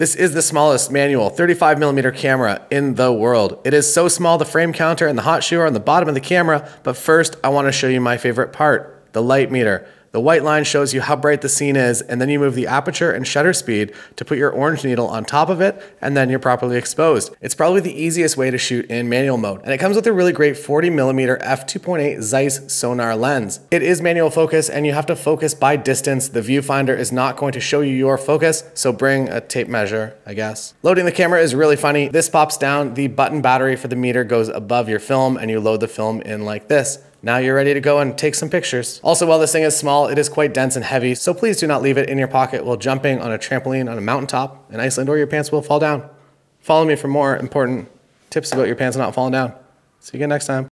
This is the smallest manual 35 millimeter camera in the world. It is so small the frame counter and the hot shoe are on the bottom of the camera, but first I wanna show you my favorite part, the light meter. The white line shows you how bright the scene is, and then you move the aperture and shutter speed to put your orange needle on top of it, and then you're properly exposed. It's probably the easiest way to shoot in manual mode, and it comes with a really great 40mm f2.8 Zeiss Sonnar lens. It is manual focus, and you have to focus by distance. The viewfinder is not going to show you your focus, so bring a tape measure, I guess. Loading the camera is really funny. This pops down, the button battery for the meter goes above your film, and you load the film in like this. Now you're ready to go and take some pictures. Also, while this thing is small, it is quite dense and heavy, so please do not leave it in your pocket while jumping on a trampoline on a mountaintop in Iceland or your pants will fall down. Follow me for more important tips about your pants not falling down. See you again next time.